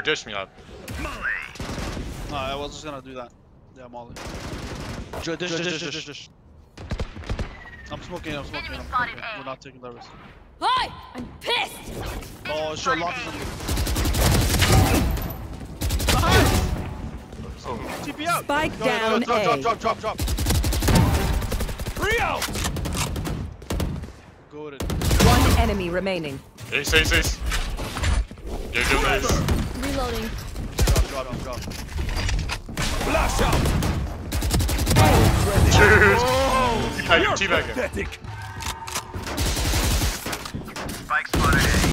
or dish me up. No, I was just gonna do that. Yeah, Molly. Dish, dish, dish, dish, dish. I'm smoking, I'm smoking, I'm smoking. We're not taking that risk. Hi! I'm pissed! Oh, shit, lock is on the... TP out! Spike Go ahead, down drop, drop, A. drop, drop, drop. Rio! Good. One enemy remaining. Ace, ace, ace. Yeah, good ace. Reloading. Drop, drop, drop, Blast out! Dude! Oh, You're pathetic! Spike spotted